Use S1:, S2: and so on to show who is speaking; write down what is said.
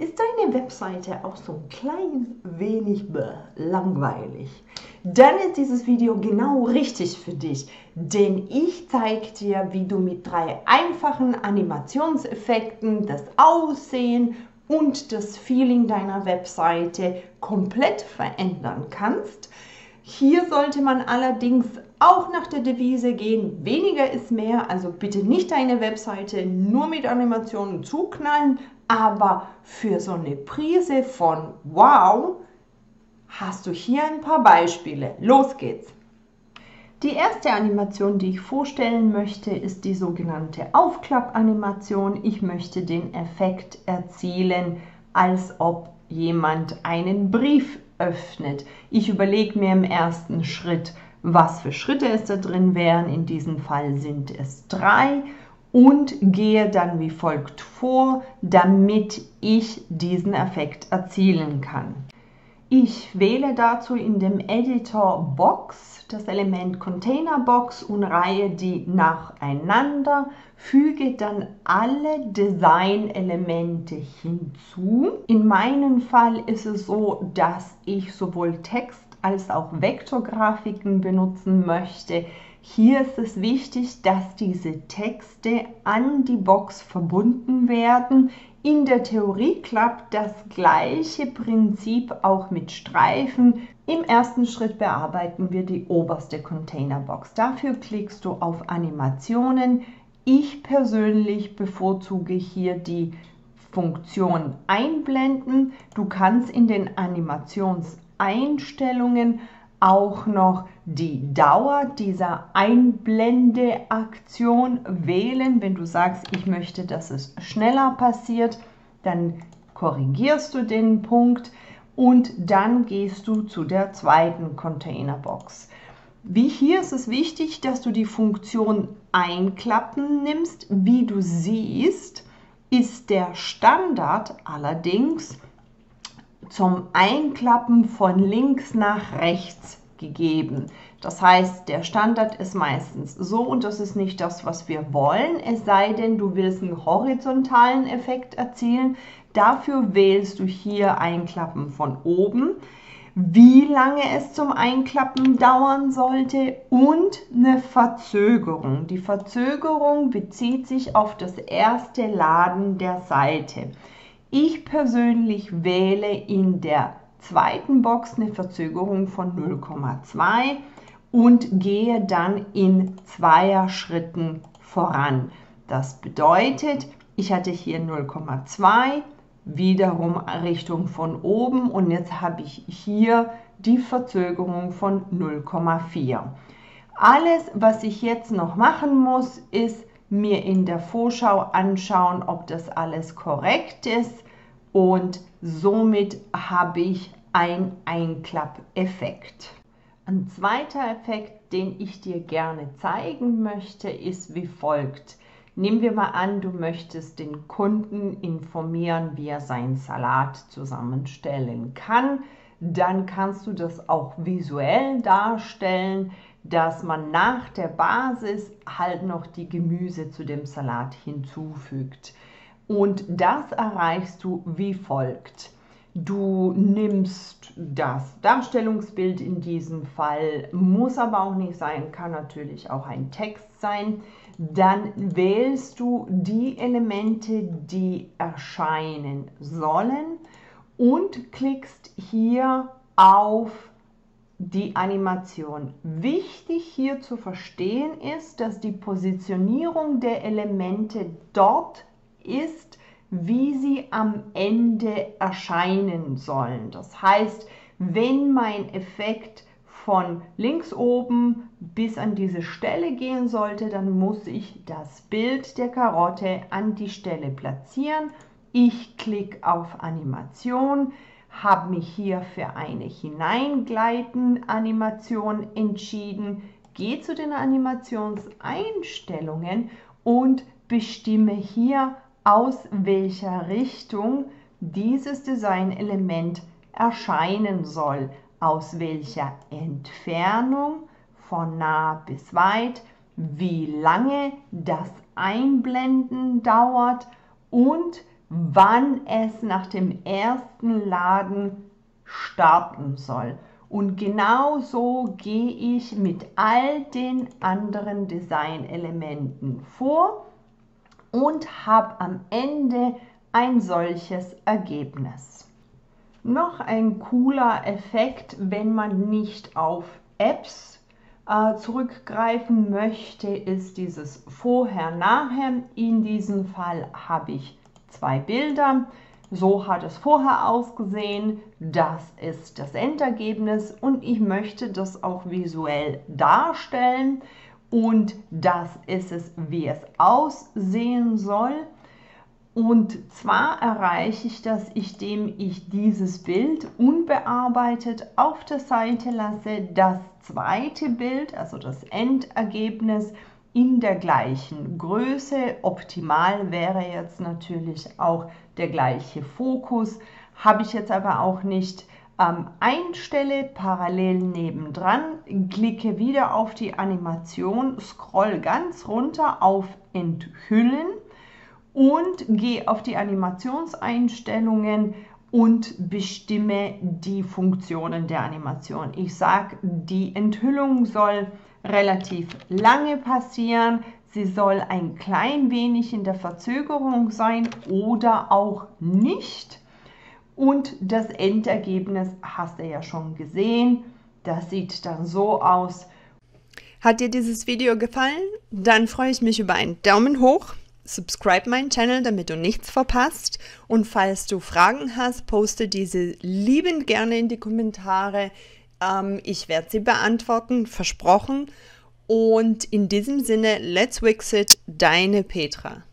S1: Ist deine Webseite auch so ein klein wenig langweilig? Dann ist dieses Video genau richtig für dich, denn ich zeige dir, wie du mit drei einfachen Animationseffekten das Aussehen und das Feeling deiner Webseite komplett verändern kannst. Hier sollte man allerdings auch nach der Devise gehen, weniger ist mehr, also bitte nicht deine Webseite nur mit Animationen zuknallen, aber für so eine Prise von Wow hast du hier ein paar Beispiele. Los geht's! Die erste Animation, die ich vorstellen möchte, ist die sogenannte Aufklappanimation. Ich möchte den Effekt erzielen, als ob jemand einen Brief öffnet. Ich überlege mir im ersten Schritt, was für Schritte es da drin wären. In diesem Fall sind es drei und gehe dann wie folgt vor, damit ich diesen Effekt erzielen kann. Ich wähle dazu in dem Editor Box das Element Container Box und reihe die nacheinander, füge dann alle Designelemente hinzu. In meinem Fall ist es so, dass ich sowohl Text als auch Vektorgrafiken benutzen möchte. Hier ist es wichtig, dass diese Texte an die Box verbunden werden. In der Theorie klappt das gleiche Prinzip auch mit Streifen. Im ersten Schritt bearbeiten wir die oberste Containerbox. Dafür klickst du auf Animationen. Ich persönlich bevorzuge hier die Funktion einblenden. Du kannst in den Animationseinstellungen auch noch die Dauer dieser Einblendeaktion wählen. Wenn du sagst, ich möchte, dass es schneller passiert, dann korrigierst du den Punkt und dann gehst du zu der zweiten Containerbox. Wie hier ist es wichtig, dass du die Funktion Einklappen nimmst. Wie du siehst, ist der Standard allerdings zum Einklappen von links nach rechts gegeben. Das heißt, der Standard ist meistens so und das ist nicht das, was wir wollen, es sei denn, du willst einen horizontalen Effekt erzielen. Dafür wählst du hier Einklappen von oben, wie lange es zum Einklappen dauern sollte und eine Verzögerung. Die Verzögerung bezieht sich auf das erste Laden der Seite. Ich persönlich wähle in der zweiten Box eine Verzögerung von 0,2 und gehe dann in zweier Schritten voran. Das bedeutet, ich hatte hier 0,2, wiederum Richtung von oben und jetzt habe ich hier die Verzögerung von 0,4. Alles, was ich jetzt noch machen muss, ist mir in der Vorschau anschauen, ob das alles korrekt ist und somit habe ich ein Einklappeffekt. Ein zweiter Effekt, den ich dir gerne zeigen möchte, ist wie folgt. Nehmen wir mal an, du möchtest den Kunden informieren, wie er seinen Salat zusammenstellen kann. Dann kannst du das auch visuell darstellen, dass man nach der Basis halt noch die Gemüse zu dem Salat hinzufügt. Und das erreichst du wie folgt. Du nimmst das Darstellungsbild in diesem Fall, muss aber auch nicht sein, kann natürlich auch ein Text sein. Dann wählst du die Elemente, die erscheinen sollen und klickst hier auf die Animation. Wichtig hier zu verstehen ist, dass die Positionierung der Elemente dort ist, wie sie am Ende erscheinen sollen. Das heißt, wenn mein Effekt von links oben bis an diese Stelle gehen sollte, dann muss ich das Bild der Karotte an die Stelle platzieren. Ich klicke auf Animation, habe mich hier für eine Hineingleiten-Animation entschieden, gehe zu den Animationseinstellungen und bestimme hier, aus welcher Richtung dieses Designelement erscheinen soll, aus welcher Entfernung von nah bis weit, wie lange das Einblenden dauert und wann es nach dem ersten Laden starten soll. Und genau so gehe ich mit all den anderen Designelementen vor und habe am Ende ein solches Ergebnis. Noch ein cooler Effekt, wenn man nicht auf Apps äh, zurückgreifen möchte, ist dieses Vorher-Nachher. In diesem Fall habe ich zwei Bilder. So hat es vorher ausgesehen. Das ist das Endergebnis und ich möchte das auch visuell darstellen. Und das ist es, wie es aussehen soll. Und zwar erreiche ich das, indem ich dieses Bild unbearbeitet auf der Seite lasse, das zweite Bild, also das Endergebnis, in der gleichen Größe. Optimal wäre jetzt natürlich auch der gleiche Fokus. Habe ich jetzt aber auch nicht ähm, einstelle, parallel nebendran, klicke wieder auf die Animation, scroll ganz runter auf Enthüllen und gehe auf die Animationseinstellungen und bestimme die Funktionen der Animation. Ich sage, die Enthüllung soll relativ lange passieren. Sie soll ein klein wenig in der Verzögerung sein oder auch nicht. Und das Endergebnis hast du ja schon gesehen. Das sieht dann so aus.
S2: Hat dir dieses Video gefallen? Dann freue ich mich über einen Daumen hoch subscribe meinen Channel, damit du nichts verpasst. Und falls du Fragen hast, poste diese liebend gerne in die Kommentare. Ähm, ich werde sie beantworten, versprochen. Und in diesem Sinne, let's Wix it, deine Petra.